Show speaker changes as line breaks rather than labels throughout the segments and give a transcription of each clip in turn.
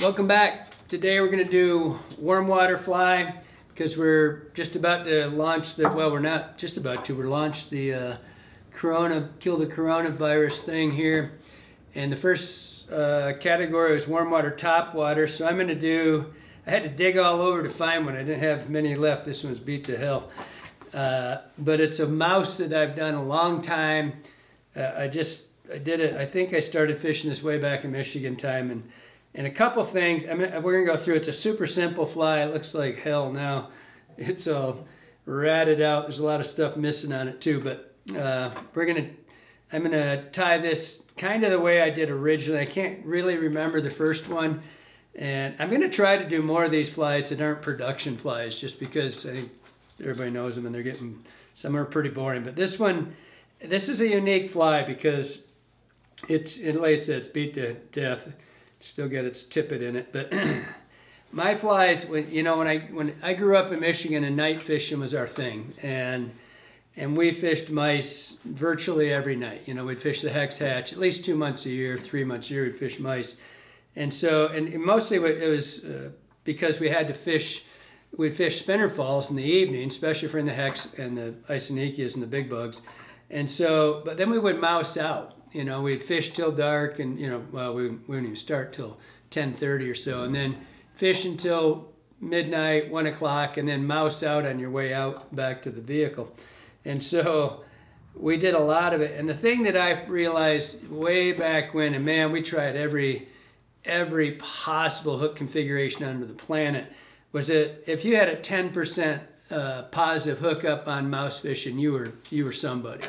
Welcome back. Today we're going to do warm water fly because we're just about to launch the, well, we're not just about to, we're launch the uh, corona, kill the coronavirus thing here. And the first uh, category was warm water top water. So I'm going to do, I had to dig all over to find one. I didn't have many left. This one's beat to hell. Uh, but it's a mouse that I've done a long time. Uh, I just, I did it, I think I started fishing this way back in Michigan time. And and a couple things, I mean, we're gonna go through, it's a super simple fly. It looks like hell now. It's all ratted out. There's a lot of stuff missing on it too, but uh, we're gonna, I'm gonna tie this kind of the way I did originally. I can't really remember the first one. And I'm gonna try to do more of these flies that aren't production flies just because I think everybody knows them and they're getting, some are pretty boring. But this one, this is a unique fly because it's, at least it's beat to death still got its tippet in it. But my flies, when you know, when I when I grew up in Michigan, and night fishing was our thing, and and we fished mice virtually every night. You know, we'd fish the hex hatch at least two months a year, three months a year. We'd fish mice, and so and mostly it was uh, because we had to fish. We'd fish spinner falls in the evening, especially for in the hex and the isonychias and the big bugs. And so, but then we would mouse out you know, we'd fish till dark and, you know, well, we, we wouldn't even start till 10.30 or so. And then fish until midnight, 1 o'clock, and then mouse out on your way out back to the vehicle. And so we did a lot of it. And the thing that I realized way back when, and man, we tried every, every possible hook configuration under the planet, was that if you had a 10% uh, positive hookup on mouse fishing, you were, you were somebody.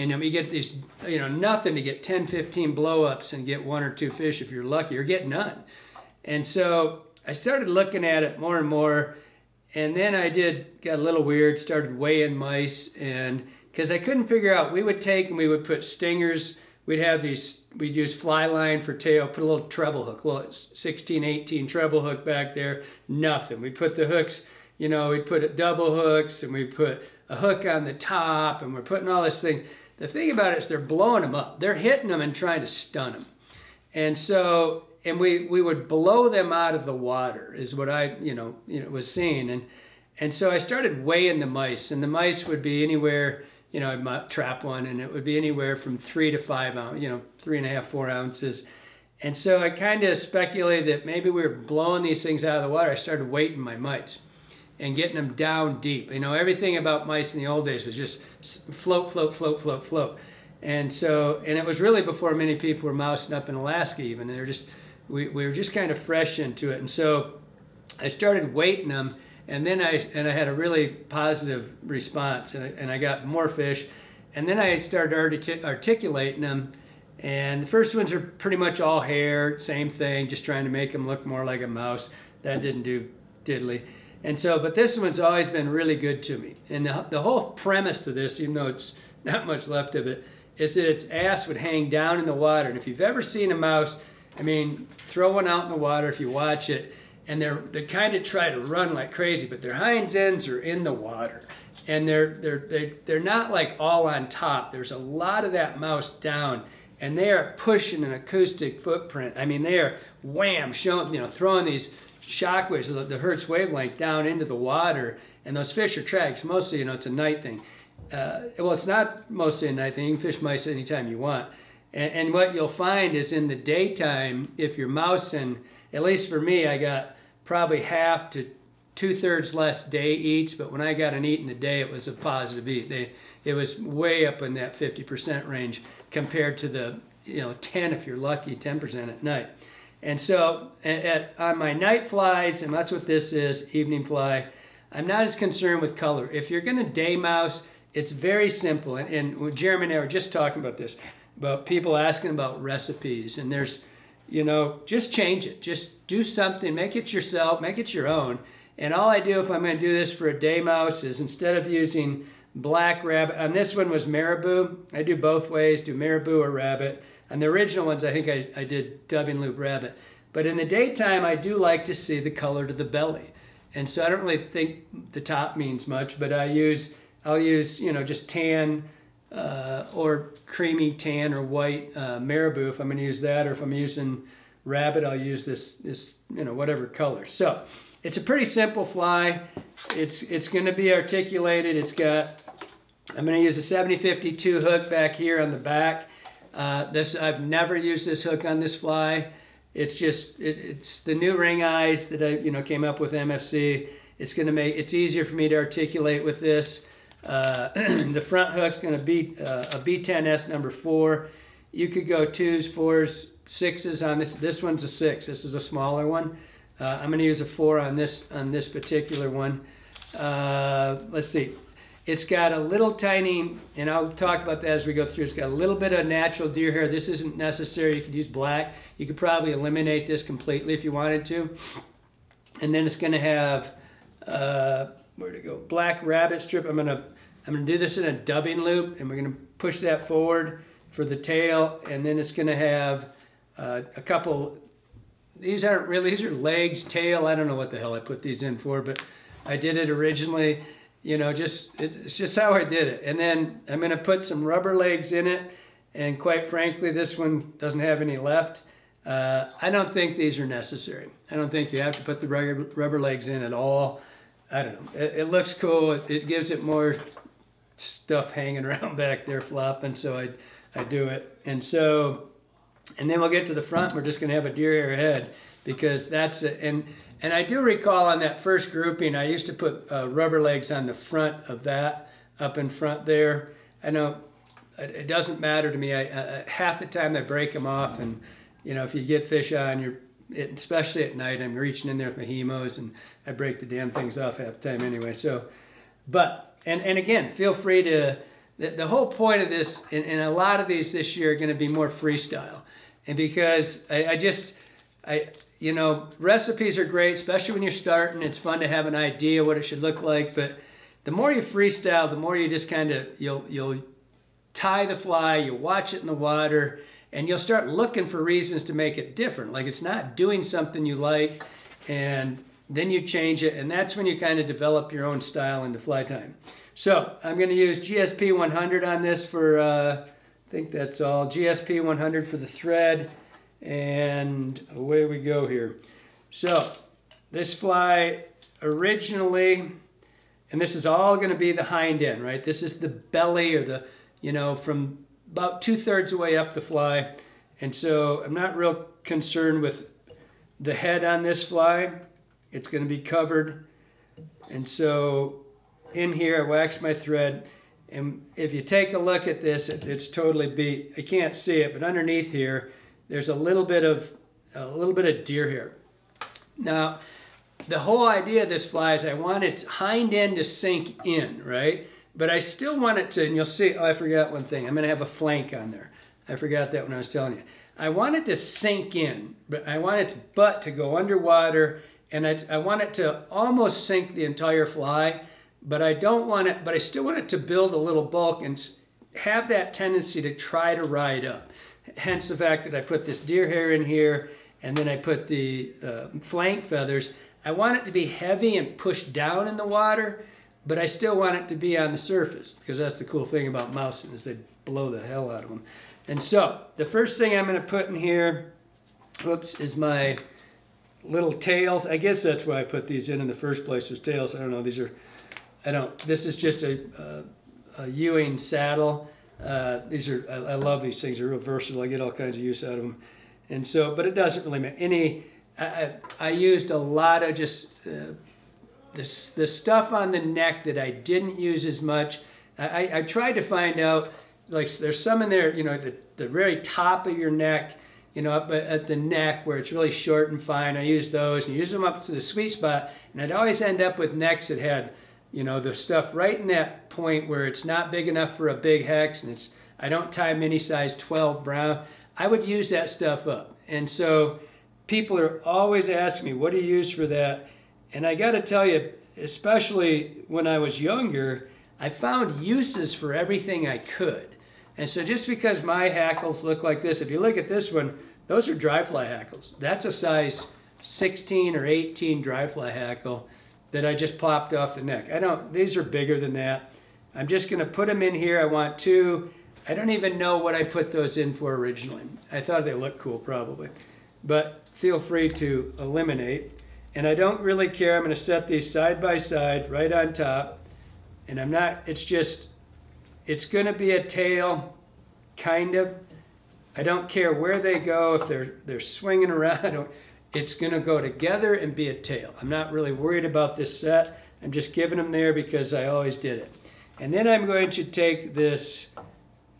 And we get these, you know, nothing to get 10, 15 blow-ups and get one or two fish if you're lucky, or get none. And so I started looking at it more and more, and then I did, got a little weird, started weighing mice, and because I couldn't figure out, we would take and we would put stingers, we'd have these, we'd use fly line for tail, put a little treble hook, little 16, 18 treble hook back there, nothing. We put the hooks, you know, we'd put double hooks, and we put a hook on the top, and we're putting all these things. The thing about it is they're blowing them up. They're hitting them and trying to stun them. And so, and we, we would blow them out of the water is what I, you know, you know, was seeing. And, and so I started weighing the mice and the mice would be anywhere, you know, I'd trap one and it would be anywhere from three to five ounce, you know, three and a half, four ounces. And so I kind of speculated that maybe we were blowing these things out of the water. I started weighting my mice and getting them down deep. You know, everything about mice in the old days was just float, float, float, float, float. And so, and it was really before many people were mousing up in Alaska even. They were just, we, we were just kind of fresh into it. And so I started weighting them and then I, and I had a really positive response and I, and I got more fish. And then I started artic articulating them and the first ones are pretty much all hair, same thing, just trying to make them look more like a mouse. That didn't do diddly. And so, but this one's always been really good to me. And the, the whole premise to this, even though it's not much left of it, is that its ass would hang down in the water. And if you've ever seen a mouse, I mean, throw one out in the water if you watch it, and they're they kind of try to run like crazy, but their hind ends are in the water. And they're, they're, they're, they're not like all on top. There's a lot of that mouse down and they are pushing an acoustic footprint. I mean, they are wham, showing, you know, throwing these shockwaves of the, Hertz wavelength down into the water, and those fish are tracks. Mostly, you know, it's a night thing. Uh, well, it's not mostly a night thing. You can fish mice anytime you want. And, and, what you'll find is in the daytime, if you're mousing, at least for me, I got probably half to two-thirds less day eats, but when I got an eat in the day, it was a positive eat. They, it was way up in that 50% range compared to the, you know, 10 if you're lucky, 10% at night. And so at, on my night flies, and that's what this is, evening fly, I'm not as concerned with color. If you're gonna day mouse, it's very simple. And, and Jeremy and I were just talking about this, about people asking about recipes. And there's, you know, just change it. Just do something, make it yourself, make it your own. And all I do if I'm gonna do this for a day mouse is instead of using black rabbit, and this one was marabou, I do both ways, do marabou or rabbit. And the original ones, I think I, I did dubbing loop rabbit. But in the daytime, I do like to see the color to the belly. And so I don't really think the top means much, but I use, I'll use, you know, just tan uh, or creamy tan or white uh, marabou if I'm gonna use that, or if I'm using rabbit, I'll use this, this you know, whatever color. So it's a pretty simple fly. It's, it's going to be articulated. It's got, I'm going to use a 7052 hook back here on the back. Uh, this I've never used this hook on this fly. It's just it, it's the new ring eyes that I you know came up with MFC. It's going to make it's easier for me to articulate with this. Uh, the front hook's going to be uh, a B10S number four. You could go twos, fours, sixes on this. This one's a six. This is a smaller one. Uh, I'm going to use a four on this on this particular one. Uh, let's see. It's got a little tiny, and I'll talk about that as we go through. It's got a little bit of natural deer hair. This isn't necessary. You could use black. You could probably eliminate this completely if you wanted to. And then it's going to have uh, where to go? Black rabbit strip. I'm going to I'm going to do this in a dubbing loop, and we're going to push that forward for the tail, and then it's going to have uh, a couple. These aren't really. These are legs, tail. I don't know what the hell I put these in for, but I did it originally you know, just it's just how I did it. And then I'm going to put some rubber legs in it. And quite frankly, this one doesn't have any left. Uh, I don't think these are necessary. I don't think you have to put the rubber, rubber legs in at all. I don't know. It, it looks cool. It, it, gives it more stuff hanging around back there flopping. So I, I do it. And so, and then we'll get to the front. We're just going to have a deer hair head because that's it. And and I do recall on that first grouping, I used to put uh, rubber legs on the front of that, up in front there. I know it doesn't matter to me. I, uh, half the time I break them off, and you know if you get fish on, you're especially at night. I'm reaching in there with my hemos, and I break the damn things off half the time anyway. So, but and and again, feel free to. The, the whole point of this, and, and a lot of these this year are going to be more freestyle, and because I, I just I you know, recipes are great, especially when you're starting. It's fun to have an idea what it should look like, but the more you freestyle, the more you just kind of, you'll, you'll tie the fly, you watch it in the water, and you'll start looking for reasons to make it different. Like it's not doing something you like, and then you change it, and that's when you kind of develop your own style into fly tying. So I'm going to use GSP 100 on this for, uh, I think that's all. GSP 100 for the thread and away we go here. So this fly originally, and this is all going to be the hind end, right? This is the belly or the, you know, from about two-thirds away up the fly. And so I'm not real concerned with the head on this fly. It's going to be covered. And so in here, I wax my thread. And if you take a look at this, it's totally beat. I can't see it, but underneath here, there's a little bit of a little bit of deer here. Now, the whole idea of this fly is I want its hind end to sink in, right? But I still want it to, and you'll see, oh, I forgot one thing. I'm gonna have a flank on there. I forgot that when I was telling you. I want it to sink in, but I want its butt to go underwater, and I, I want it to almost sink the entire fly, but I don't want it, but I still want it to build a little bulk and have that tendency to try to ride up. Hence the fact that I put this deer hair in here and then I put the uh, flank feathers. I want it to be heavy and pushed down in the water, but I still want it to be on the surface because that's the cool thing about mousing is they blow the hell out of them. And so the first thing I'm going to put in here, whoops, is my little tails. I guess that's why I put these in in the first place was tails. I don't know. These are, I don't, this is just a, a, a Ewing saddle. Uh, these are, I, I, love these things. They're real versatile. I get all kinds of use out of them. And so, but it doesn't really matter. Any, I, I, used a lot of just uh, the, the stuff on the neck that I didn't use as much. I, I tried to find out, like there's some in there, you know, the, the very top of your neck, you know, up at the neck where it's really short and fine. I use those and use them up to the sweet spot. And I'd always end up with necks that had you know, the stuff right in that point where it's not big enough for a big hex and it's, I don't tie mini size 12 brown, I would use that stuff up. And so people are always asking me, what do you use for that? And I got to tell you, especially when I was younger, I found uses for everything I could. And so just because my hackles look like this, if you look at this one, those are dry fly hackles. That's a size 16 or 18 dry fly hackle that I just popped off the neck. I don't, these are bigger than that. I'm just gonna put them in here. I want two. I don't even know what I put those in for originally. I thought they looked cool probably. but feel free to eliminate. And I don't really care. I'm going to set these side by side right on top. And I'm not, it's just, it's going to be a tail, kind of. I don't care where they go, if they're, they're swinging around. it's going to go together and be a tail. I'm not really worried about this set. I'm just giving them there because I always did it. And then I'm going to take this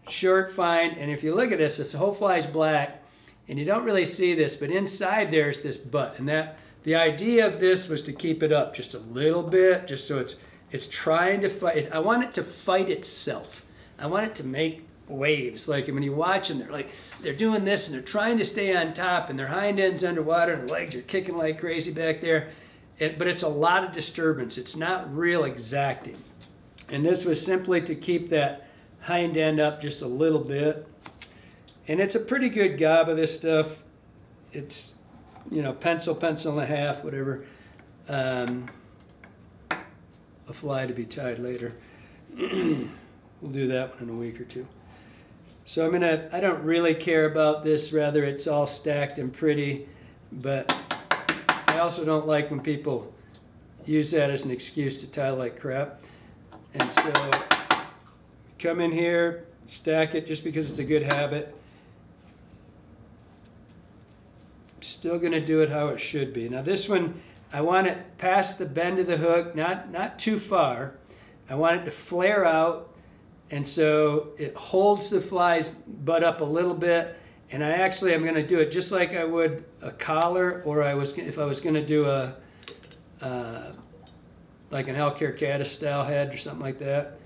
short fine, and if you look at this, this whole fly is black, and you don't really see this, but inside there's this butt, and that the idea of this was to keep it up just a little bit, just so it's it's trying to fight. I want it to fight itself. I want it to make waves. Like when you watch them, they're like they're doing this and they're trying to stay on top, and their hind ends underwater, and their legs are kicking like crazy back there. It, but it's a lot of disturbance. It's not real exacting. And this was simply to keep that hind end up just a little bit. And it's a pretty good gob of this stuff. It's, you know, pencil, pencil and a half, whatever. Um, a fly to be tied later. we'll do that one in a week or two. So I'm gonna, I don't really care about this, rather it's all stacked and pretty, but I also don't like when people use that as an excuse to tie like crap. And so come in here, stack it just because it's a good habit. Still gonna do it how it should be. Now this one, I want it past the bend of the hook, not, not too far. I want it to flare out and so it holds the fly's butt up a little bit and I actually am going to do it just like I would a collar or I was if I was going to do a uh, like an Elk hair caddis style head or something like that.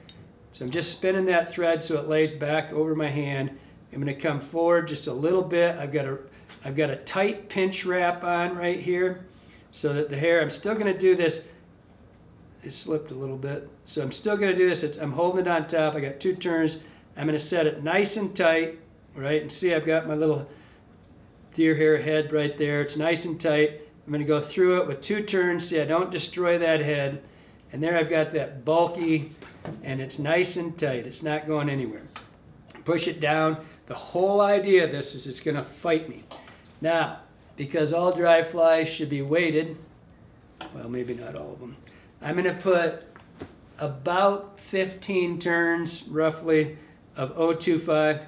So I'm just spinning that thread so it lays back over my hand. I'm going to come forward just a little bit. I've got a I've got a tight pinch wrap on right here so that the hair, I'm still going to do this. It slipped a little bit. So I'm still going to do this. It's, I'm holding it on top. I got two turns. I'm going to set it nice and tight right? And see, I've got my little deer hair head right there. It's nice and tight. I'm going to go through it with two turns. See, I don't destroy that head. And there I've got that bulky, and it's nice and tight. It's not going anywhere. Push it down. The whole idea of this is it's going to fight me. Now, because all dry flies should be weighted, well, maybe not all of them, I'm going to put about 15 turns, roughly, of 025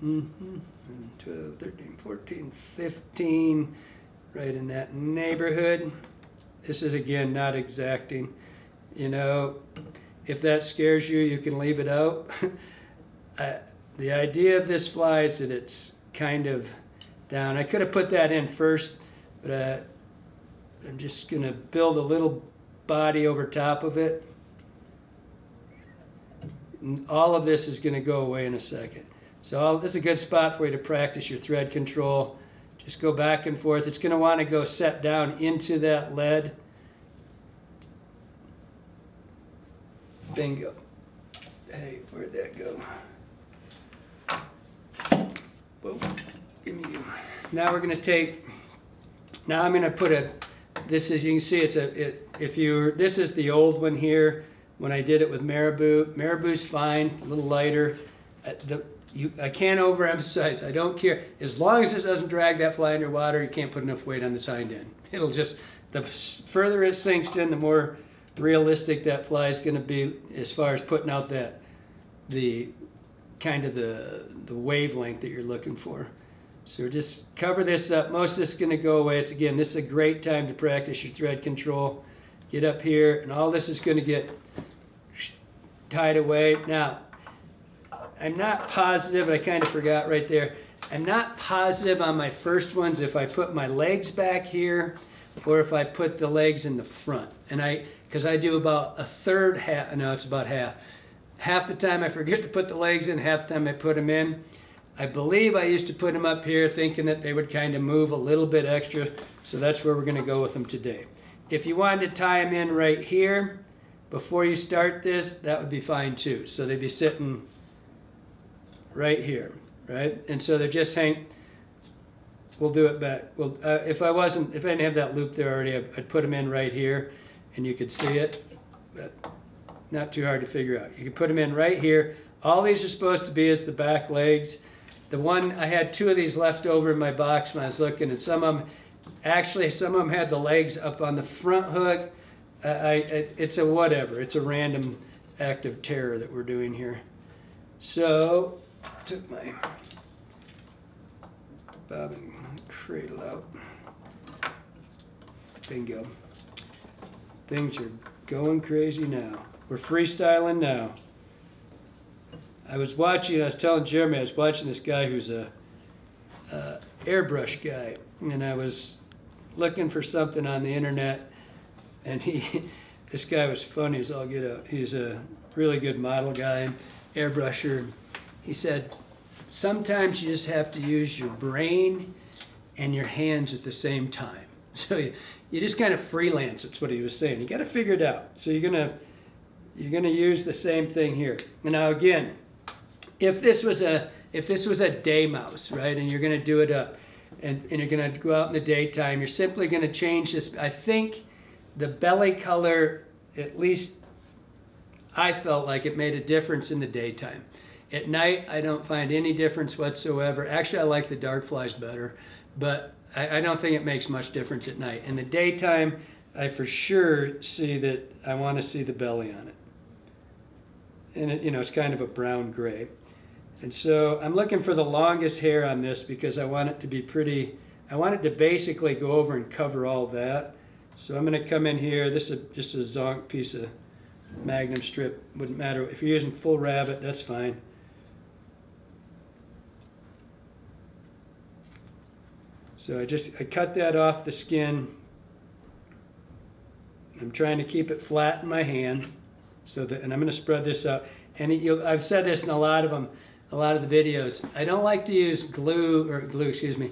12, 13, 14, 15, right in that neighborhood. This is again not exacting. You know, if that scares you, you can leave it out. uh, the idea of this fly is that it's kind of down. I could have put that in first, but uh, I'm just going to build a little body over top of it. And all of this is going to go away in a second. So this is a good spot for you to practice your thread control. Just go back and forth. It's going to want to go set down into that lead. Bingo. Hey, where'd that go? Give me you. Now we're going to take, now I'm going to put a, this is, you can see it's a, it, if you, this is the old one here when I did it with Marabou. Marabou's fine, a little lighter. Uh, the, you, I can't overemphasize, I don't care. As long as it doesn't drag that fly underwater, you can't put enough weight on the signed end. It'll just, the further it sinks in, the more realistic that fly is going to be as far as putting out that, the kind of the, the wavelength that you're looking for. So just cover this up. Most of this is going to go away. It's again, this is a great time to practice your thread control. Get up here, and all this is going to get tied away. Now, I'm not positive, I kind of forgot right there. I'm not positive on my first ones if I put my legs back here or if I put the legs in the front. And I, because I do about a third half, no, it's about half. Half the time I forget to put the legs in, half the time I put them in. I believe I used to put them up here thinking that they would kind of move a little bit extra. So that's where we're going to go with them today. If you wanted to tie them in right here before you start this, that would be fine too. So they'd be sitting right here, right? And so they're just hang, we'll do it back. Well, uh, if I wasn't, if I didn't have that loop there already, I'd, put them in right here and you could see it, but not too hard to figure out. You can put them in right here. All these are supposed to be is the back legs. The one, I had two of these left over in my box when I was looking, and some of them, actually, some of them had the legs up on the front hook. I, it's a whatever, it's a random act of terror that we're doing here. So, took my bobbin cradle out. Bingo. Things are going crazy now. We're freestyling now. I was watching, I was telling Jeremy, I was watching this guy who's a, airbrush guy, and I was looking for something on the internet, and he, this guy was funny as all get out. He's a really good model guy, airbrusher. He said, sometimes you just have to use your brain and your hands at the same time. So you, you just kind of freelance. That's what he was saying. You got to figure it out. So you're gonna you're gonna use the same thing here. Now again, if this was a if this was a day mouse, right, and you're going to do it up, and, and you're going to go out in the daytime, you're simply going to change this. I think the belly color, at least I felt like it made a difference in the daytime. At night, I don't find any difference whatsoever. Actually, I like the dark flies better, but I, I don't think it makes much difference at night. In the daytime, I for sure see that I want to see the belly on it. And it, you know, it's kind of a brown gray. And so I'm looking for the longest hair on this because I want it to be pretty, I want it to basically go over and cover all that. So I'm going to come in here, this is just a zonk piece of magnum strip, wouldn't matter. If you're using full rabbit, that's fine. So I just, I cut that off the skin. I'm trying to keep it flat in my hand. So that, and I'm going to spread this out. And it, I've said this in a lot of them a lot of the videos. I don't like to use glue, or glue, excuse me,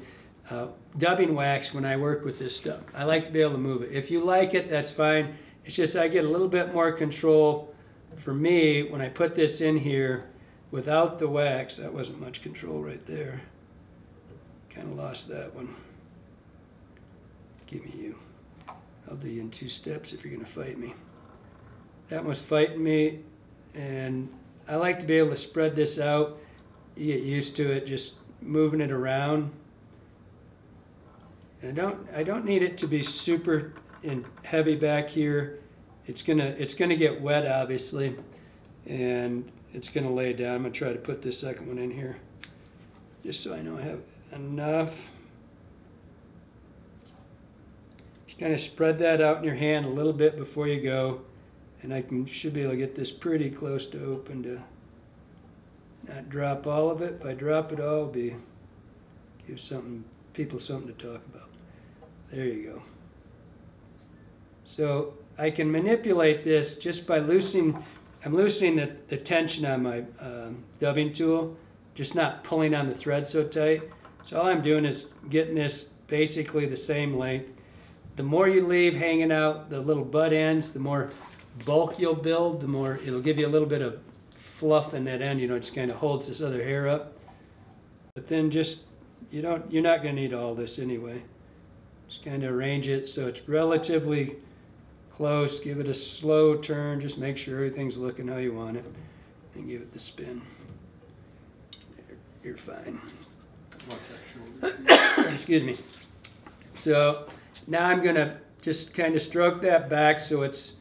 uh, dubbing wax when I work with this stuff. I like to be able to move it. If you like it, that's fine. It's just I get a little bit more control for me when I put this in here without the wax. That wasn't much control right there. Kind of lost that one. Give me you. I'll do you in two steps if you're going to fight me. That was fighting me, and I like to be able to spread this out you get used to it just moving it around. And I don't I don't need it to be super and heavy back here. It's gonna it's gonna get wet obviously, and it's gonna lay down. I'm gonna try to put this second one in here, just so I know I have enough. Just kind of spread that out in your hand a little bit before you go, and I can should be able to get this pretty close to open to not drop all of it. If I drop it all, it'll be give something people something to talk about. There you go. So I can manipulate this just by loosening, I'm loosening the, the tension on my um, dubbing tool, just not pulling on the thread so tight. So all I'm doing is getting this basically the same length. The more you leave hanging out the little butt ends, the more bulk you'll build, the more it'll give you a little bit of fluff in that end, you know, it just kind of holds this other hair up. But then just, you don't, you're not going to need all this anyway. Just kind of arrange it so it's relatively close. Give it a slow turn. Just make sure everything's looking how you want it. And give it the spin. You're fine. Excuse me. So now I'm going to just kind of stroke that back so it's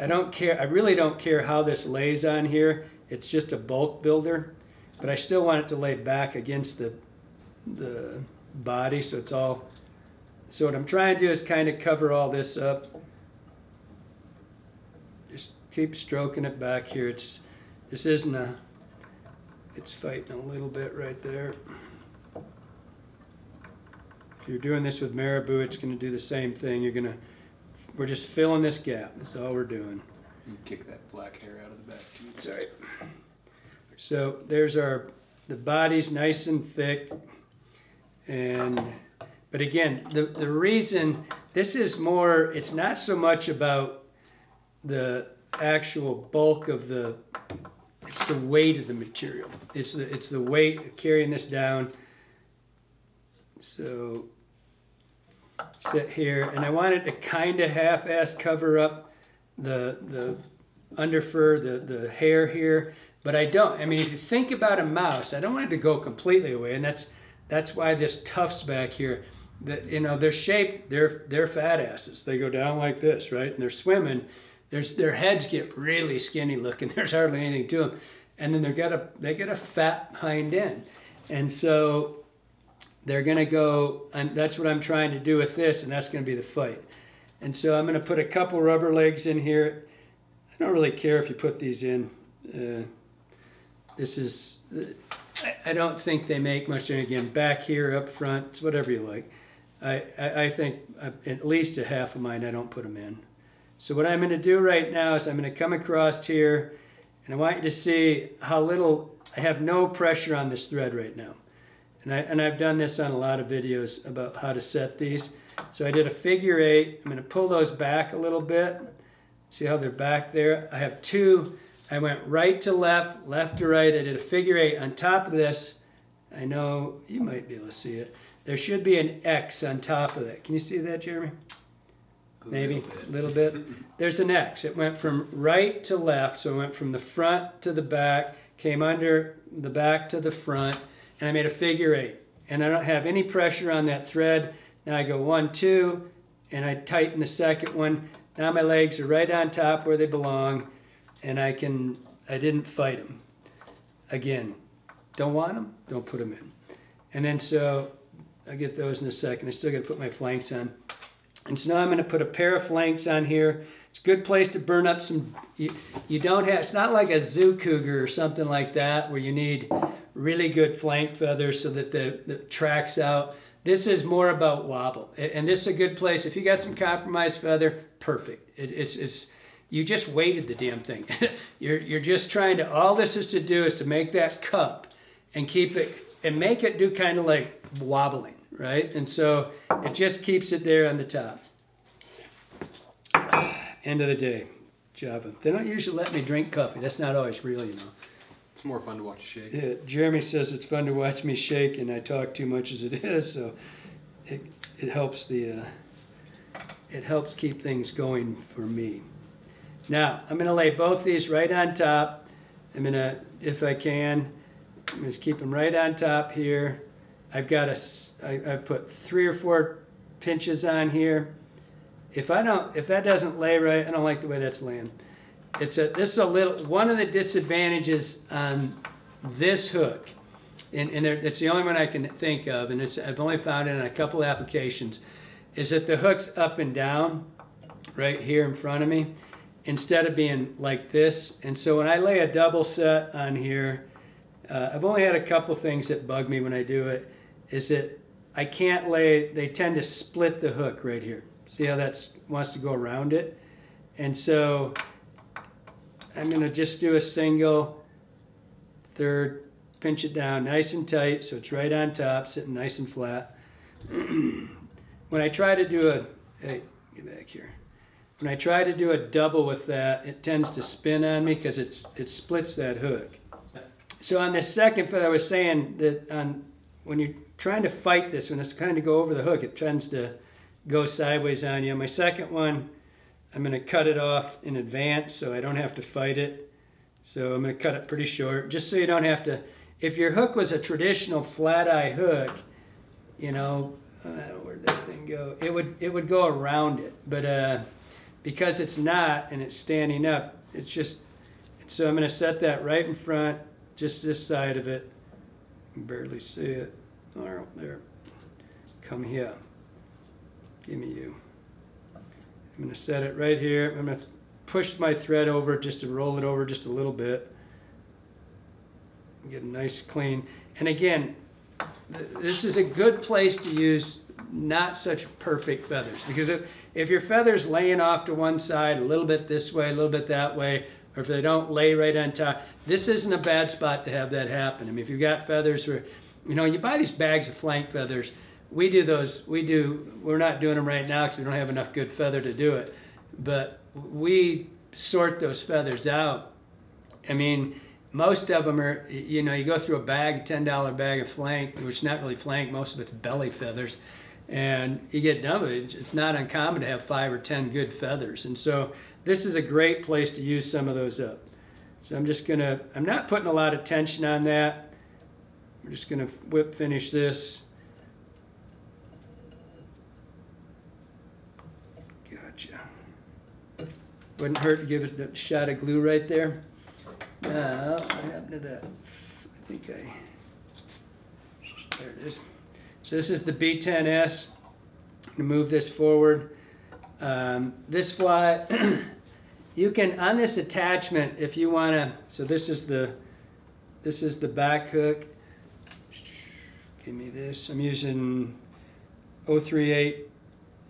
I don't care, I really don't care how this lays on here. It's just a bulk builder, but I still want it to lay back against the, the body so it's all, so what I'm trying to do is kind of cover all this up. Just keep stroking it back here. It's, this isn't a, it's fighting a little bit right there. If you're doing this with marabou, it's going to do the same thing. You're going to we're just filling this gap. That's all we're doing.
You kick that black hair out of the back too.
Sorry. So there's our, the body's nice and thick. And, but again, the, the reason, this is more, it's not so much about the actual bulk of the, it's the weight of the material. It's the, it's the weight of carrying this down. So sit here, and I wanted to kind of half-ass cover up the, the under fur, the, the hair here, but I don't. I mean, if you think about a mouse, I don't want it to go completely away, and that's that's why this tufts back here, that you know, they're shaped, they're they're fat asses. They go down like this, right? And they're swimming. There's their heads get really skinny looking. There's hardly anything to them, and then they've got a they get a fat hind end, and so they're gonna go. And that's what I'm trying to do with this, and that's gonna be the fight. And so I'm gonna put a couple rubber legs in here. I don't really care if you put these in. Uh, this is, I, I don't think they make much. And again, back here, up front, whatever you like. I, I, I think uh, at least a half of mine, I don't put them in. So what I'm going to do right now is I'm going to come across here, and I want you to see how little, I have no pressure on this thread right now. And, I, and I've done this on a lot of videos about how to set these. So I did a figure eight. I'm going to pull those back a little bit. See how they're back there? I have two I went right to left, left to right. I did a figure eight. On top of this, I know you might be able to see it. There should be an X on top of that. Can you see that, Jeremy? A Maybe little a little bit. There's an X. It went from right to left, so it went from the front to the back, came under the back to the front, and I made a figure eight. And I don't have any pressure on that thread. Now I go one, two, and I tighten the second one. Now my legs are right on top where they belong and I can, I didn't fight them. Again, don't want them, don't put them in. And then so, I get those in a second. I still got to put my flanks on. And so now I'm going to put a pair of flanks on here. It's a good place to burn up some, you, you don't have, it's not like a zoo cougar or something like that where you need really good flank feathers so that the, the tracks out. This is more about wobble. And this is a good place. If you got some compromise feather, perfect. It, it's, it's, you just weighted the damn thing. you're, you're just trying to, all this is to do is to make that cup and keep it, and make it do kind of like wobbling, right? And so it just keeps it there on the top. End of the day, Java. They don't usually let me drink coffee. That's not always real, you know.
It's more fun to watch shake.
Yeah, Jeremy says it's fun to watch me shake, and I talk too much as it is, so it, it helps the, uh, it helps keep things going for me. Now, I'm going to lay both these right on top. I'm going to, if I can, I'm to keep them right on top here. I've got a, I, I've put three or four pinches on here. If I don't, if that doesn't lay right, I don't like the way that's laying. It's a, this is a little, one of the disadvantages on this hook, and, and there, it's the only one I can think of, and it's, I've only found it in a couple applications, is that the hook's up and down right here in front of me instead of being like this. And so when I lay a double set on here, uh, I've only had a couple things that bug me when I do it, is that I can't lay, they tend to split the hook right here. See how that wants to go around it? And so I'm gonna just do a single, third, pinch it down nice and tight so it's right on top, sitting nice and flat. when I try to do a, hey, get back here. When I try to do a double with that, it tends to spin on me because it's it splits that hook. So on this second foot, I was saying that on when you're trying to fight this, when it's trying to go over the hook, it tends to go sideways on you. My second one, I'm going to cut it off in advance so I don't have to fight it. So I'm going to cut it pretty short, just so you don't have to. If your hook was a traditional flat eye hook, you know, uh, where'd that thing go? It would it would go around it, but uh, because it's not and it's standing up, it's just, so I'm going to set that right in front, just this side of it. Barely see it. There, there. Come here. Give me you. I'm going to set it right here. I'm going to push my thread over just to roll it over just a little bit. Get a nice clean. And again, this is a good place to use not such perfect feathers because if, if your feather's laying off to one side, a little bit this way, a little bit that way, or if they don't lay right on top, this isn't a bad spot to have that happen. I mean, if you've got feathers where, you know, you buy these bags of flank feathers, we do those, we do, we're not doing them right now because we don't have enough good feather to do it, but we sort those feathers out. I mean, most of them are, you know, you go through a bag, a $10 bag of flank, which is not really flank, most of it's belly feathers and you get done with it, it's not uncommon to have five or ten good feathers. And so this is a great place to use some of those up. So I'm just gonna, I'm not putting a lot of tension on that. I'm just gonna whip finish this. Wouldn't hurt to give it a shot of glue right there. Now, what happened to that? I think I, there it is. So this is the B10S. I'm gonna move this forward. Um, this fly, you can, on this attachment, if you wanna, so this is the, this is the back hook. Give me this, I'm using 038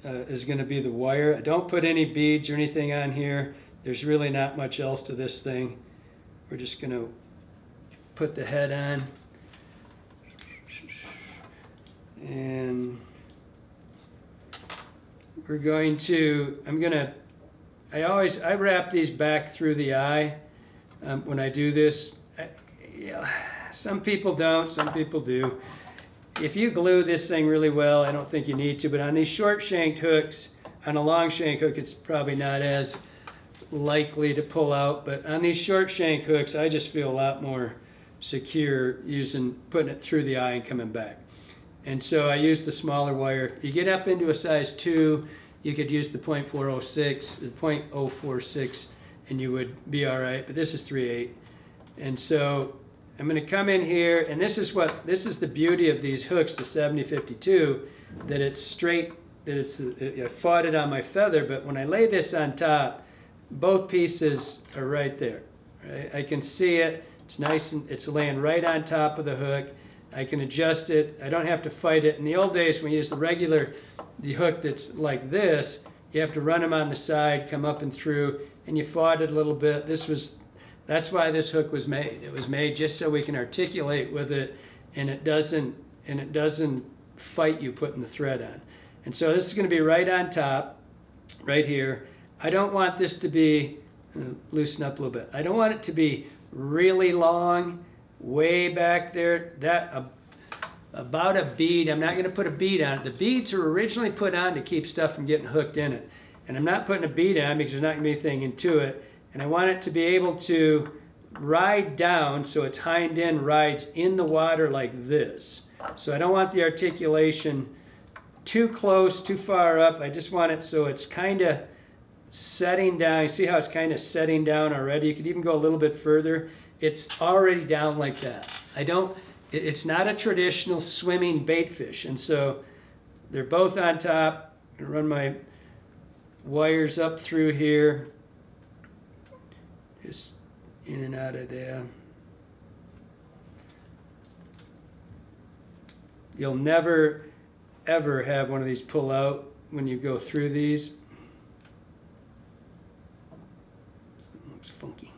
uh, is gonna be the wire. Don't put any beads or anything on here. There's really not much else to this thing. We're just gonna put the head on. And we're going to, I'm gonna, I always, I wrap these back through the eye um, when I do this. I, yeah, some people don't, some people do. If you glue this thing really well, I don't think you need to, but on these short shanked hooks, on a long shank hook, it's probably not as likely to pull out, but on these short shank hooks, I just feel a lot more secure using, putting it through the eye and coming back. And so I use the smaller wire. You get up into a size two, you could use the 0.406, the 0.046, and you would be all right, but this is 3.8. And so I'm gonna come in here, and this is what, this is the beauty of these hooks, the 7052, that it's straight, that it's, I fought it on my feather, but when I lay this on top, both pieces are right there. Right? I can see it, it's nice and it's laying right on top of the hook. I can adjust it. I don't have to fight it. In the old days, when you use the regular, the hook that's like this, you have to run them on the side, come up and through, and you fought it a little bit. This was, that's why this hook was made. It was made just so we can articulate with it, and it doesn't, and it doesn't fight you putting the thread on. And so this is going to be right on top, right here. I don't want this to be, uh, loosen up a little bit. I don't want it to be really long way back there, that uh, about a bead. I'm not going to put a bead on it. The beads are originally put on to keep stuff from getting hooked in it. And I'm not putting a bead on because there's not going to be anything into it. And I want it to be able to ride down so its hind end rides in the water like this. So I don't want the articulation too close, too far up. I just want it so it's kind of setting down. You see how it's kind of setting down already? You could even go a little bit further it's already down like that. I don't, it's not a traditional swimming bait fish. And so they're both on top. Run my wires up through here. Just in and out of there. You'll never, ever have one of these pull out when you go through these. Looks funky.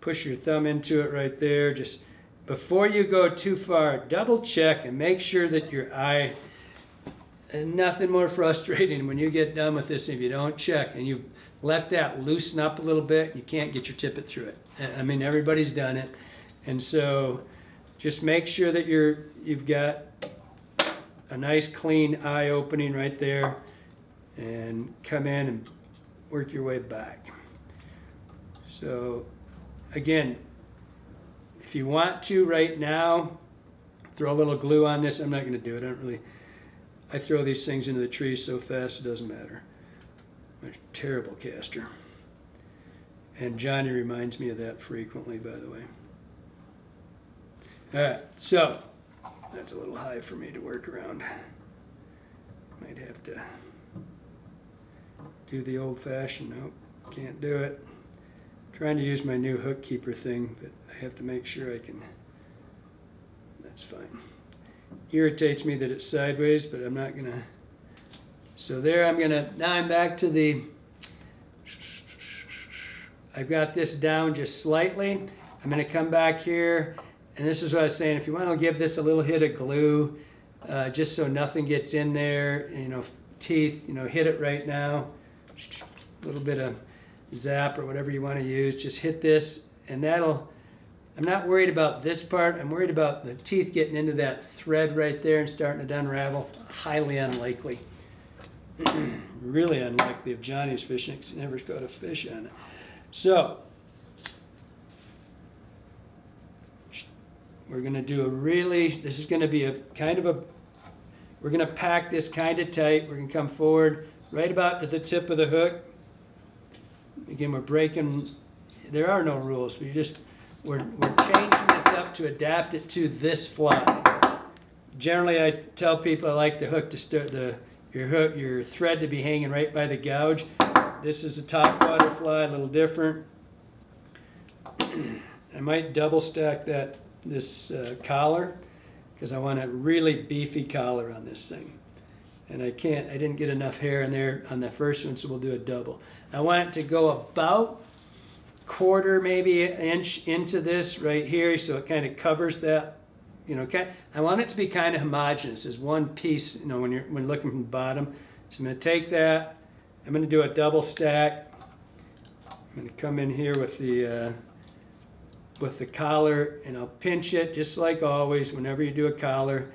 Push your thumb into it right there. Just before you go too far, double check and make sure that your eye, and nothing more frustrating when you get done with this if you don't check and you let that loosen up a little bit, you can't get your tippet through it. I mean, everybody's done it. And so just make sure that you're, you've got a nice clean eye opening right there and come in and work your way back. So again, if you want to right now, throw a little glue on this. I'm not going to do it. I don't really, I throw these things into the trees so fast it doesn't matter. A terrible caster. And Johnny reminds me of that frequently, by the way. All right, so that's a little high for me to work around. Might have to do the old fashioned, nope, can't do it trying to use my new hook keeper thing, but I have to make sure I can, that's fine. Irritates me that it's sideways, but I'm not gonna, so there I'm gonna, now I'm back to the, I've got this down just slightly. I'm gonna come back here, and this is what I was saying, if you wanna give this a little hit of glue, uh, just so nothing gets in there, you know, teeth, you know, hit it right now. A little bit of zap or whatever you want to use. Just hit this and that'll, I'm not worried about this part. I'm worried about the teeth getting into that thread right there and starting to unravel. Highly unlikely. really unlikely if Johnny's fishing, 'cause he never caught a fish on it. So, we're gonna do a really, this is gonna be a kind of a, we're gonna pack this kind of tight. We're gonna come forward right about at the tip of the hook. Again, we're breaking, there are no rules. We just, we're, we're changing this up to adapt it to this fly. Generally, I tell people I like the hook to start the, your hook, your thread to be hanging right by the gouge. This is a top butterfly, a little different. I might double stack that, this uh, collar, because I want a really beefy collar on this thing. And I can't, I didn't get enough hair in there on the first one, so we'll do a double. I want it to go about quarter, maybe an inch into this right here, so it kind of covers that, you know, I want it to be kind of homogeneous as one piece, you know, when you're when looking from the bottom. So I'm going to take that, I'm going to do a double stack. I'm going to come in here with the uh, with the collar and I'll pinch it just like always whenever you do a collar.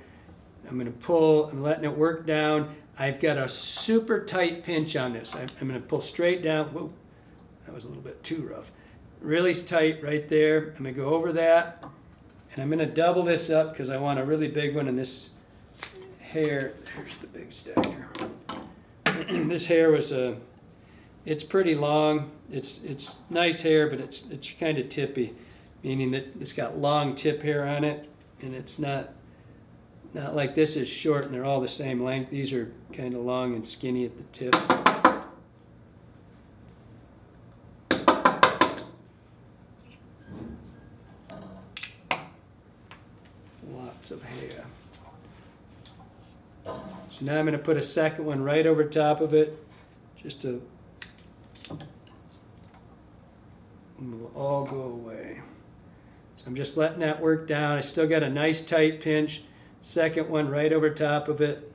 I'm going to pull, I'm letting it work down. I've got a super tight pinch on this. I'm, I'm going to pull straight down. Whoa, that was a little bit too rough. Really tight right there. I'm going to go over that and I'm going to double this up because I want a really big one and this hair, here's the big stacker. this hair was a, it's pretty long. It's, it's nice hair, but it's, it's kind of tippy, meaning that it's got long tip hair on it and it's not not like this is short and they're all the same length. These are kind of long and skinny at the tip. Lots of hair. So now I'm going to put a second one right over top of it, just to will all go away. So I'm just letting that work down. I still got a nice tight pinch. Second one right over top of it.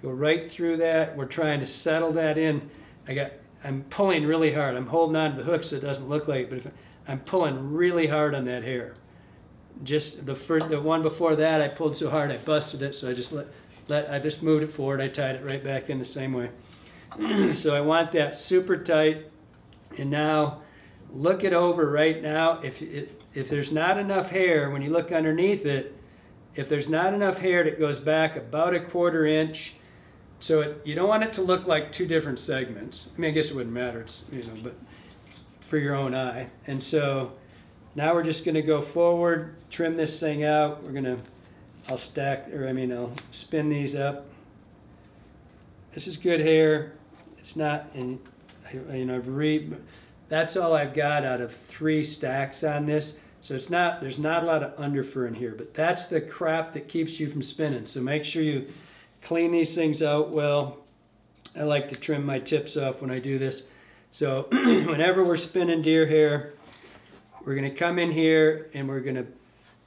Go right through that. We're trying to settle that in. I got, I'm pulling really hard. I'm holding on to the hook so it doesn't look like it, but if, I'm pulling really hard on that hair. Just the first, the one before that, I pulled so hard I busted it, so I just let, let I just moved it forward. I tied it right back in the same way. so I want that super tight. And now, look it over right now. If it, if there's not enough hair, when you look underneath it, if there's not enough hair, it goes back about a quarter inch. So it, you don't want it to look like two different segments. I mean, I guess it wouldn't matter, it's, you know, but for your own eye. And so now we're just gonna go forward, trim this thing out. We're gonna, I'll stack, or I mean, I'll spin these up. This is good hair. It's not, and you know, I've re, that's all I've got out of three stacks on this. So it's not, there's not a lot of underfur in here, but that's the crap that keeps you from spinning. So make sure you clean these things out well. I like to trim my tips off when I do this. So whenever we're spinning deer hair, we're gonna come in here and we're gonna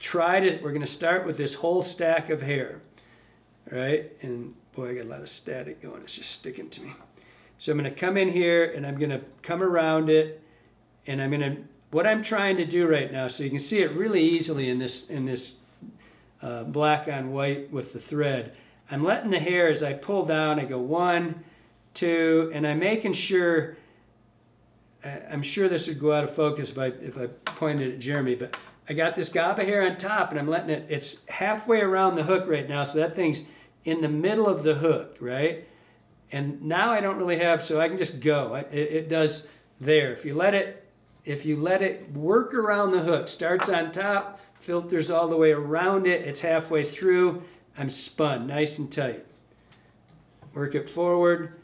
try to, we're gonna start with this whole stack of hair, right? And boy, I got a lot of static going, it's just sticking to me. So I'm gonna come in here and I'm gonna come around it and I'm gonna what I'm trying to do right now, so you can see it really easily in this, in this uh, black on white with the thread, I'm letting the hair, as I pull down, I go one, two, and I'm making sure, I'm sure this would go out of focus if I, if I pointed at Jeremy, but I got this GABA hair on top and I'm letting it, it's halfway around the hook right now, so that thing's in the middle of the hook, right? And now I don't really have, so I can just go. It, it does there. If you let it if you let it work around the hook, starts on top, filters all the way around it, it's halfway through, I'm spun nice and tight. Work it forward.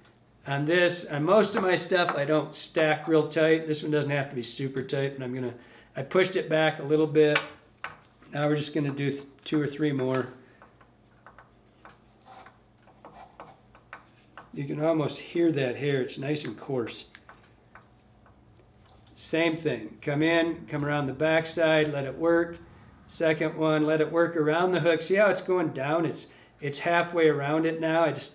On this, on most of my stuff, I don't stack real tight. This one doesn't have to be super tight, but I'm gonna, I pushed it back a little bit. Now we're just gonna do two or three more. You can almost hear that hair, it's nice and coarse. Same thing. Come in, come around the backside, let it work. Second one, let it work around the hook. See how it's going down? It's it's halfway around it now. I just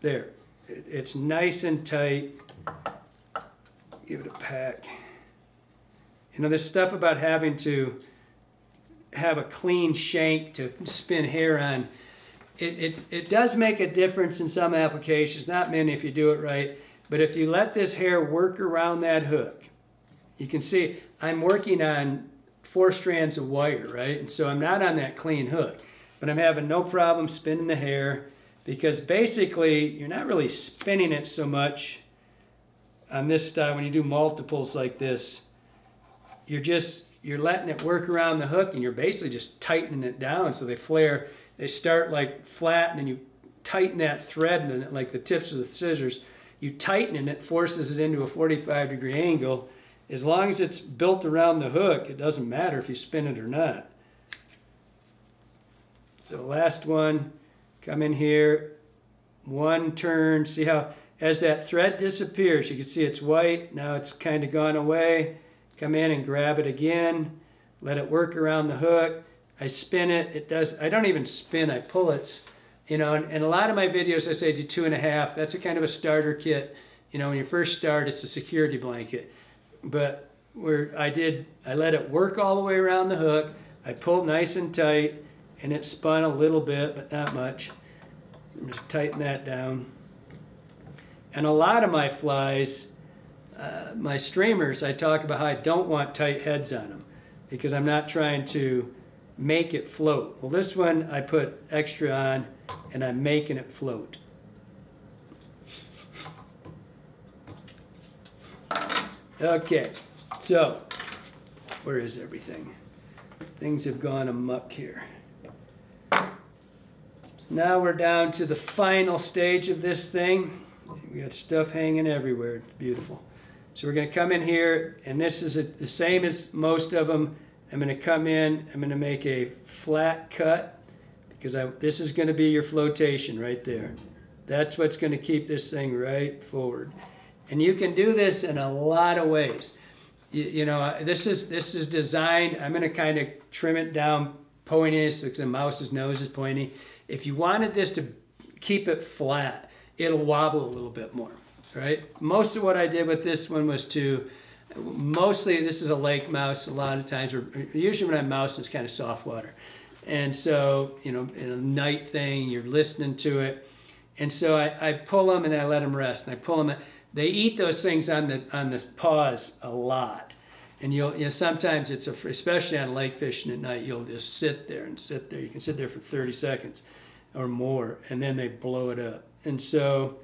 there. It, it's nice and tight. Give it a pack. You know, this stuff about having to have a clean shank to spin hair on. it, it, it does make a difference in some applications, not many if you do it right, but if you let this hair work around that hook, you can see I'm working on four strands of wire, right? And so I'm not on that clean hook, but I'm having no problem spinning the hair because basically you're not really spinning it so much on this style when you do multiples like this. You're just, you're letting it work around the hook and you're basically just tightening it down so they flare, they start like flat and then you tighten that thread and then like the tips of the scissors, you tighten and it forces it into a 45 degree angle as long as it's built around the hook, it doesn't matter if you spin it or not. So last one, come in here, one turn, see how as that thread disappears, you can see it's white, now it's kind of gone away. Come in and grab it again, let it work around the hook. I spin it, it does, I don't even spin, I pull it. You know, and, and a lot of my videos I say do two and a half. That's a kind of a starter kit. You know, when you first start, it's a security blanket but where I did, I let it work all the way around the hook. I pulled nice and tight and it spun a little bit, but not much. I'm just tighten that down. And a lot of my flies, uh, my streamers, I talk about how I don't want tight heads on them because I'm not trying to make it float. Well, this one I put extra on and I'm making it float. Okay, so where is everything? Things have gone amuck here. Now we're down to the final stage of this thing. We got stuff hanging everywhere. It's beautiful. So we're going to come in here, and this is a, the same as most of them. I'm going to come in, I'm going to make a flat cut because I, this is going to be your flotation right there. That's what's going to keep this thing right forward. And you can do this in a lot of ways. You, you know, this is this is designed, I'm gonna kind of trim it down pointy so the mouse's nose is pointy. If you wanted this to keep it flat, it'll wobble a little bit more, right? Most of what I did with this one was to, mostly this is a lake mouse a lot of times, or usually when I'm mousing it's kind of soft water. And so, you know, in a night thing, you're listening to it. And so I, I pull them and I let them rest. And I pull them, they eat those things on the on the pauses a lot. And you'll, you know, sometimes it's, a, especially on lake fishing at night, you'll just sit there and sit there. You can sit there for 30 seconds or more, and then they blow it up. And so,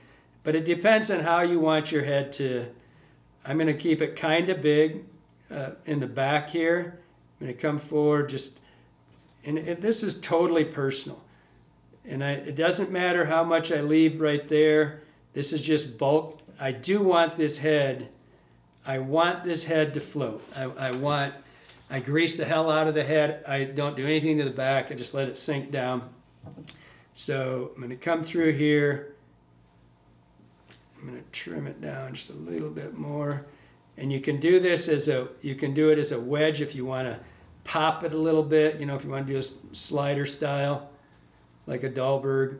but it depends on how you want your head to, I'm gonna keep it kind of big uh, in the back here. I'm gonna come forward just, and this is totally personal. And I, it doesn't matter how much I leave right there. This is just bulk I do want this head, I want this head to float. I, I want, I grease the hell out of the head. I don't do anything to the back. I just let it sink down. So I'm gonna come through here. I'm gonna trim it down just a little bit more. And you can do this as a, you can do it as a wedge if you wanna pop it a little bit, you know, if you wanna do a slider style, like a Dahlberg.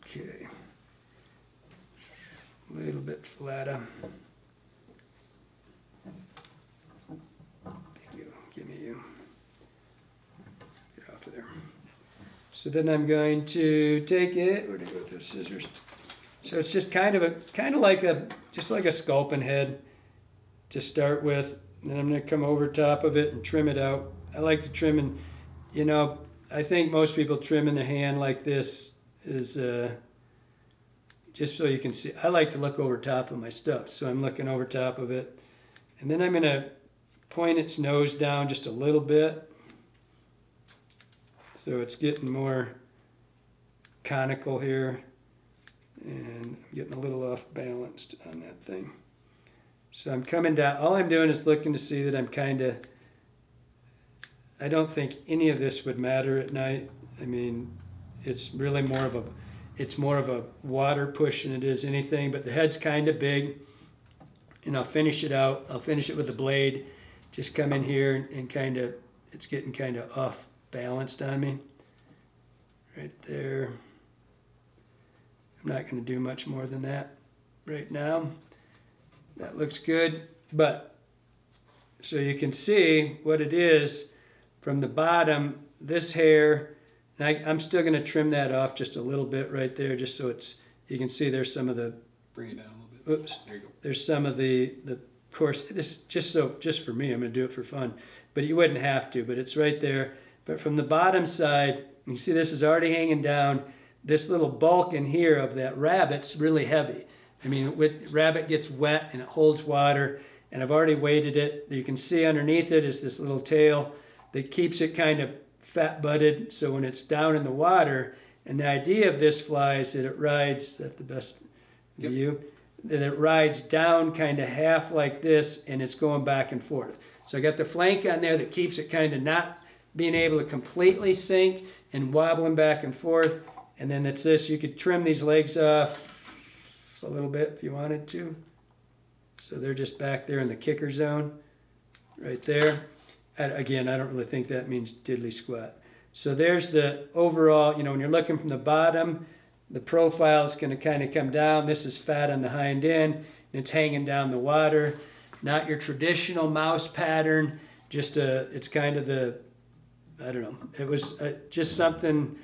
Okay. A little bit flatter. Give me you. Get off of there. So then I'm going to take it, where to go with those scissors? So it's just kind of a, kind of like a, just like a sculpin head to start with. And then I'm going to come over top of it and trim it out. I like to trim and, you know, I think most people trim in the hand like this is uh, just so you can see. I like to look over top of my stuff, so I'm looking over top of it. And then I'm going to point its nose down just a little bit. So it's getting more conical here. And getting a little off balanced on that thing. So I'm coming down. All I'm doing is looking to see that I'm kind of, I don't think any of this would matter at night. I mean, it's really more of a, it's more of a water push than it is anything, but the head's kind of big. And I'll finish it out. I'll finish it with the blade. Just come in here and kind of, it's getting kind of off balanced on me. Right there. I'm not going to do much more than that right now. That looks good, but so you can see what it is from the bottom, this hair, and I, I'm still gonna trim that off just a little bit right there, just so it's, you can see there's some of the,
Bring it down a little bit.
oops,
There you go.
there's some of the, the course, this, just so, just for me, I'm gonna do it for fun. But you wouldn't have to, but it's right there. But from the bottom side, you see this is already hanging down. This little bulk in here of that rabbit's really heavy. I mean, with, rabbit gets wet and it holds water, and I've already weighted it. You can see underneath it is this little tail that keeps it kind of fat butted, so when it's down in the water, and the idea of this fly is that it rides, is that the best
Yep.
view? That it rides down kind of half like this, and it's going back and forth. So I got the flank on there that keeps it kind of not being able to completely sink and wobbling back and forth. And then it's this, you could trim these legs off a little bit if you wanted to. So they're just back there in the kicker zone, right there. And again, I don't really think that means diddly squat. So there's the overall, you know, when you're looking from the bottom, the profile is going to kind of come down. This is fat on the hind end, and it's hanging down the water. Not your traditional mouse pattern, just a, it's kind of the, I don't know, it was uh, just something,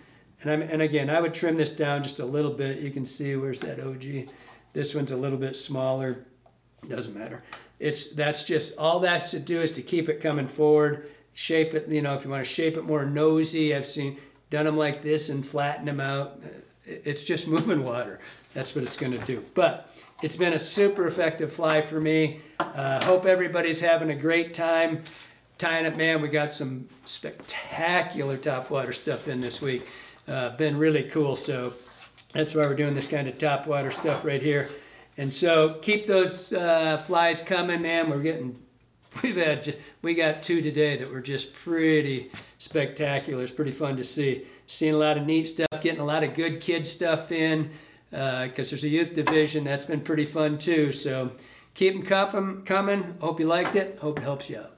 and I'm, and again, I would trim this down just a little bit. You can see where's that OG. This one's a little bit smaller. Doesn't matter. It's that's just all that's to do is to keep it coming forward, shape it. You know, if you want to shape it more nosy, I've seen done them like this and flatten them out. It's just moving water. That's what it's going to do. But it's been a super effective fly for me. Uh, hope everybody's having a great time tying up. Man, we got some spectacular topwater stuff in this week. Uh, been really cool. So that's why we're doing this kind of topwater stuff right here. And so keep those uh, flies coming, man. We're getting, we've had, we got two today that were just pretty spectacular. It's pretty fun to see. Seeing a lot of neat stuff, getting a lot of good kid stuff in, because there's a youth division. That's been pretty fun too. So keep them coming. Hope you liked it. Hope it helps you out.